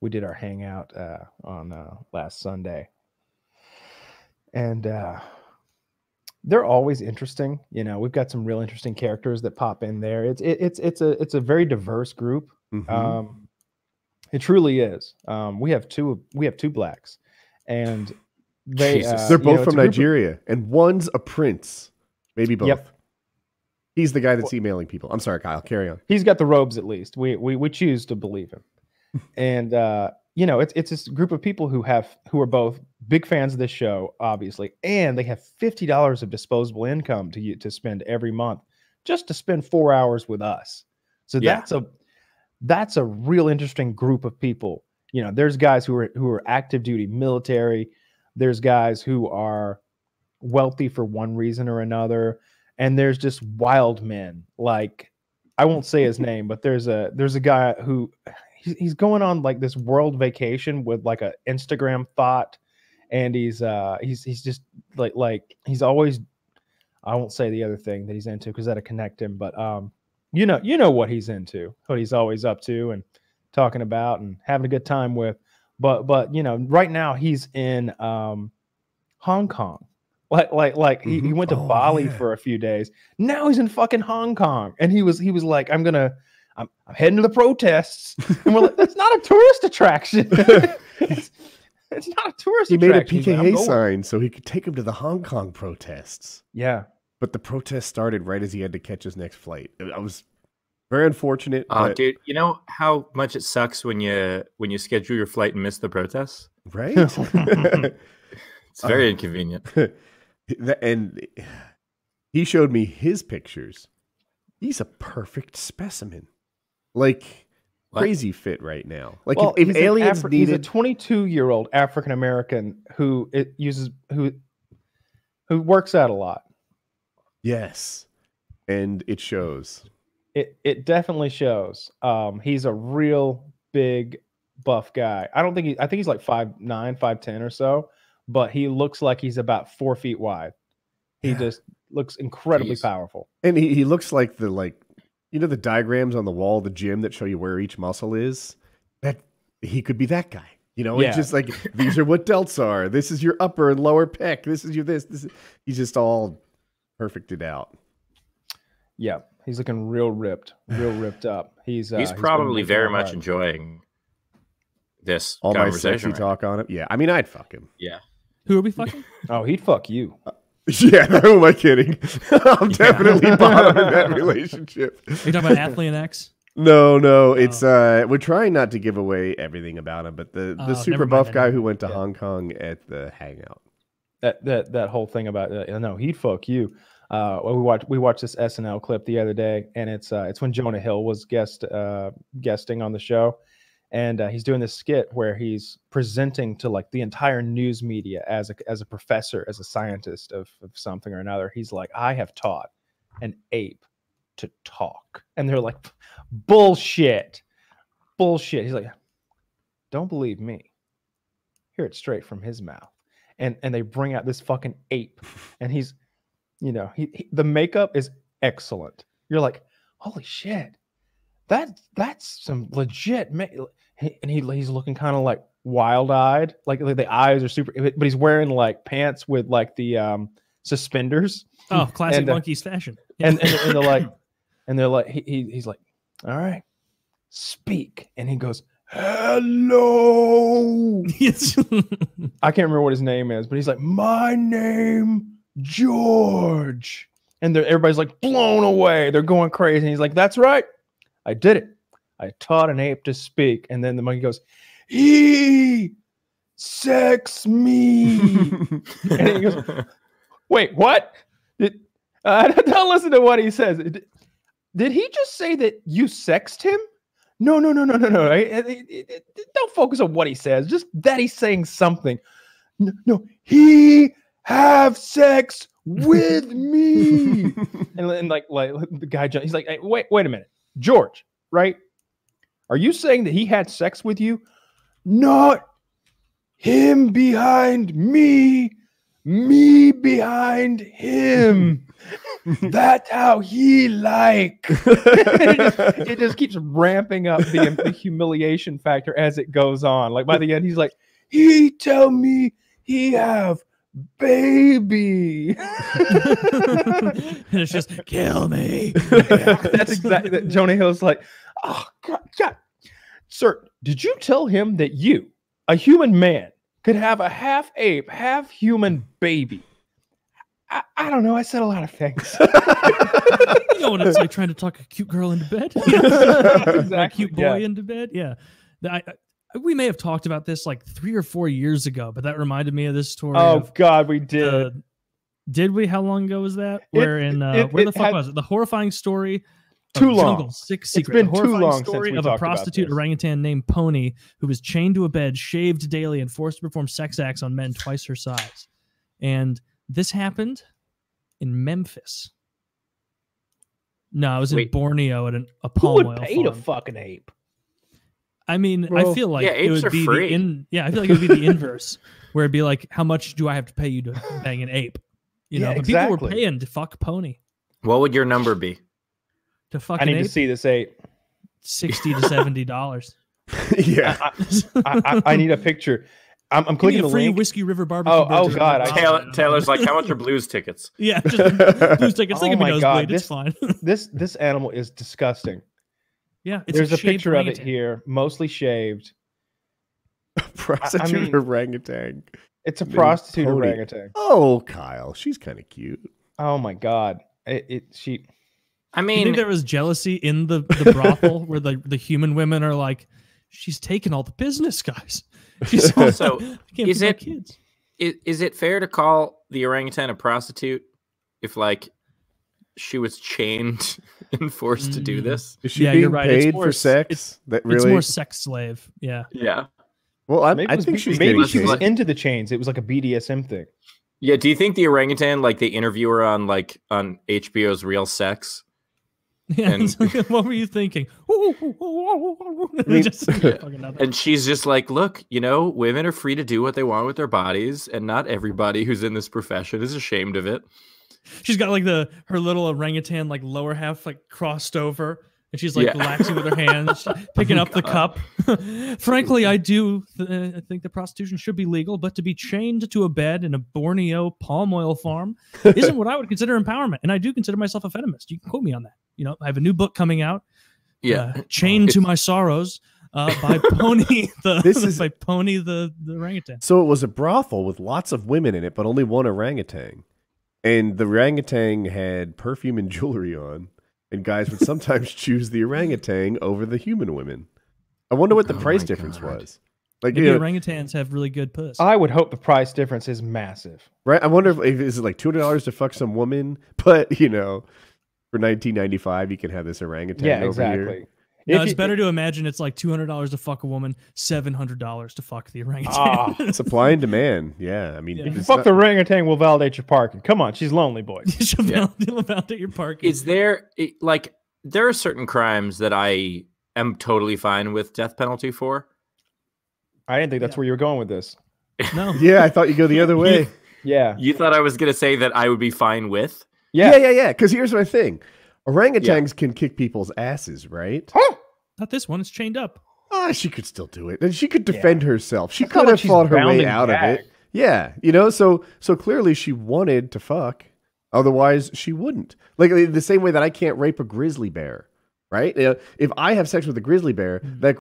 we did our hangout uh, on uh, last Sunday, and uh, they're always interesting. You know, we've got some real interesting characters that pop in there. It's it, it's it's a it's a very diverse group. Mhm. Um, it truly is. Um, we have two we have two blacks, and they uh, They're you both know, from group of- Nigeria, and one's a prince, maybe both. Yep. He's the guy that's emailing people. I'm sorry, Kyle. Carry on. he's got the robes at least. We we we choose to believe him. And uh, you know, it's it's this group of people who have who are both big fans of this show, obviously, and they have fifty dollars of disposable income to to spend every month just to spend four hours with us. So Yeah. that's a that's a real interesting group of people. You know, there's guys who are who are active duty military. There's guys who are wealthy for one reason or another and there's just wild men like i won't say his name but there's a there's a guy who he's, he's going on like this world vacation with like a instagram thought and he's uh he's he's just like like he's always i won't say the other thing that he's into because that'll connect him but um you know you know what he's into what he's always up to and talking about and having a good time with but but you know right now he's in um hong kong like like like he, he Mhm. went to Oh, bali yeah. for a few days now he's in fucking hong kong and he was he was like i'm gonna i'm, I'm heading to the protests and we're like that's not a tourist attraction it's, it's not a tourist He made a attraction He's like, "I'm PKA going." sign so he could take him to the Hong Kong protests. yeah But the protest started right as he had to catch his next flight. I was very unfortunate. Oh, but- dude, you know how much it sucks when you when you schedule your flight and miss the protests? right? It's very inconvenient. And he showed me his pictures. He's a perfect specimen. Like What? crazy fit right now. Like well, if, he's if an aliens Afri- he's a 22 year old African American who it uses who who works out a lot. Yes. And it shows. It it definitely shows. Um, he's a real big buff guy. I don't think he. I think he's like five nine, five ten or so, but he looks like he's about four feet wide. He Yeah. just looks incredibly Jeez. powerful. And he, he looks like the like you know the diagrams on the wall of the gym that show you where each muscle is? That he could be that guy. You know, Yeah. it's just like these are what delts are. This is your upper and lower pec. This is your this. This is, he's just all perfected out. Yeah, he's looking real ripped, real ripped up. He's uh, He's probably working very much hard. enjoying this All my conversation. sexy right talk on it. Yeah, I mean, I'd fuck him. Yeah. Who are we fucking? Oh, he'd fuck you. Yeah, who am I kidding? I'm definitely bottom in that relationship. Are you talking about Athlete X? No, no, it's uh we're trying not to give away everything about him, but the Oh, the super buff guy who went to Yeah. Hong Kong at the hangout. that that that whole thing about uh, no he'd fuck you uh we watched we watched this snl clip the other day and it's uh it's when jonah hill was guest uh guesting on the show and uh, he's doing this skit where he's presenting to like the entire news media as a as a professor as a scientist of, of something or another. He's like i have taught an ape to talk. And they're like bullshit. Bullshit. He's like don't believe me. Hear it straight from his mouth. And and they bring out this fucking ape and he's you know he, he the makeup is excellent. You're like holy shit that that's some legit ma- and he, he's looking kind of like wild-eyed like, like the eyes are super but he's wearing like pants with like the um suspenders Oh, classic And, uh, monkeys fashion. Yeah. and, and, and they're like and they're like he, he, he's like all right speak and he goes hello Yes. I can't remember what his name is, but he's like, "My name George," and they're, everybody's like blown away. They're going crazy. And he's like, "That's right, I did it. I taught an ape to speak." And then the monkey goes, "He sex me," and he goes, "Wait, what? Did, uh, don't listen to what he says. Did, did he just say that you sexed him?" No, no, no, no, no, no. Don't focus on what he says. Just that he's saying something. No, no, he have sex with me. and, and like, like the guy, he's like, "Hey, wait, wait a minute, George, right? Are you saying that he had sex with you? Not him behind me, me behind him. That's how he like. it, just, it just keeps ramping up the, the humiliation factor as it goes on. Like by the end, he's like, he tell me he have baby. and it's just kill me. That's exactly that. Jonah Hill's like, oh God, God, sir, did you tell him that you, a human man, could have a half ape, half human baby? I, I don't know. I said a lot of things. you know what it's like trying to talk a cute girl into bed, a cute boy yeah. into bed. Yeah, I- we may have talked about this like three or four years ago, but that reminded me of this story. Oh of God, we did. the- did we? How long ago was that? It- Where in uh, it- where the fuck had- was it? The horrifying story. of Too long. Jungle Six It's Secret. been too horrifying long since story we of a prostitute orangutan named Pony who was chained to a bed, shaved daily, and forced to perform sex acts on men twice her size. And this happened in Memphis. No, I was in Wait. Borneo at an, a palm Who palm would oil pay to farm. fucking ape? I mean, I feel like Yeah, it would be free. the in. Yeah, I feel like it would be the inverse, where it'd be like, how much do I have to pay you to bang an ape? You know, Yeah, but people were paying to fuck Pony What would your number be? to fuck I an need ape. to see this ape. Sixty to seventy dollars. yeah. I, I, I need a picture. I'm, I'm clicking the a free link. whiskey river barbecue. Oh, oh. God, I- Taylor, Taylor's like, how much are blues tickets? yeah, just blues tickets. Oh my God, nosebleed. It's this- fine. This this animal is disgusting. Yeah, it's There's a, shaved picture of it here, mostly shaved. Prostitute mean- orangutan. It's a Named prostitute Pony. orangutan. Oh, Kyle, she's kind of cute. Oh my god! It, it she I You mean, think there was jealousy in the, the brothel where the, the human women are like, she's taking all the business, guys. She's Also, I can't is it- kids. is, is it fair to call the orangutan a prostitute if like she was chained and forced to do Mm. this? Is she Yeah, being you're right. Paid more for s- sex? it's- that It's more sex slave. Yeah. Yeah. well, I, maybe, I think B- she's maybe she was into the chains. It was like a BDSM thing. Yeah. Do you think the orangutan, like the interviewer on like on HBO's Real Sex? Yeah. And- like, what were you thinking? Just fucking. And she's just like, look, you know, women are free to do what they want with their bodies, and not everybody who's in this profession is ashamed of it. She's got like the her little orangutan like lower half like crossed over, and she's like Yeah. relaxing with her hands, she's picking up the cup. Frankly, I do th- I think the prostitution should be legal, but to be chained to a bed in a Borneo palm oil farm isn't what I would consider empowerment. And I do consider myself a feminist. You can quote me on that. You know, I have a new book coming out, Yeah. uh, "Chained to My Sorrows." Uh, by Pony the This is- by Pony the the orangutan. So it was a brothel with lots of women in it, but only one orangutan. And the orangutan had perfume and jewelry on, and guys would sometimes choose the orangutan over the human women. I wonder what the Oh price difference God. was. Like, Maybe you know, orangutans have really good puss. I would hope the price difference is massive. right? I wonder if, if is it like two hundred dollars to fuck some woman, but you know, for nineteen ninety five, you can have this orangutan. yeah, over exactly. Here. No, If it's you- better to imagine it's like two hundred dollars to fuck a woman, seven hundred dollars to fuck the orangutan. Ah. Supply and demand. Yeah, I mean, Yeah. If you fuck not- the orangutan, we'll validate your parking. Come on, she's lonely, boy. you should Yeah. validate validate your parking. Is there it- like there are certain crimes that I am totally fine with death penalty for? I didn't think that's Yeah. where you were going with this. no. yeah, I thought you'd go the other way. Yeah, You thought I was gonna say that I would be fine with? yeah. yeah, yeah, yeah. Because here's my thing: orangutans can kick people's asses, right? Not this one. It's chained up. Ah, she could still do it, and she could defend herself. She could have fought her way and out of it. Yeah, you know. So, so clearly she wanted to fuck. Otherwise, she wouldn't. Like the same way that I can't rape a grizzly bear, right? You know, if I have sex with a grizzly bear, Mm-hmm. that